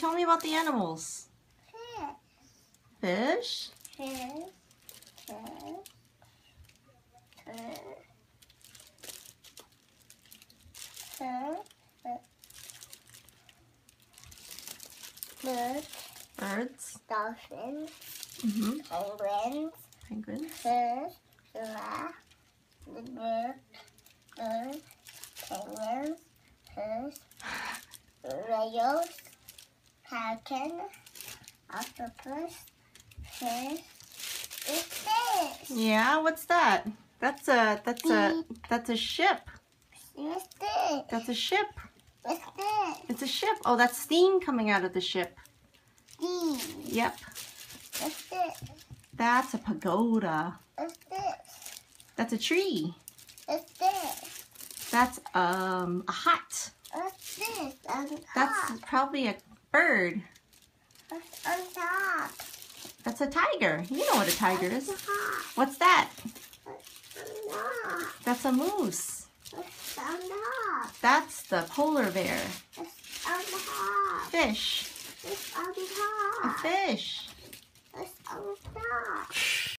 Tell me about the animals. Fish. Bird, Birds. dolphins, Mm-hmm. penguins, Penguins. fish, giraffe, the bird, bird, penguins, fish, rails, octopus, fish, it's fish. Yeah, what's that? That's a that's a that's a ship. It's fish. That's a ship. It's fish. It's a ship. Oh, that's steam coming out of the ship. D. Yep. It's fish. That's a pagoda. It's fish. That's a tree. It's fish. That's um a hut. Fish on. That's probably a bird. It's on top. That's a tiger. You know what a tiger is. What's that? That's a moose. That's the polar bear. It's on top. Fish. A fish. It's on top.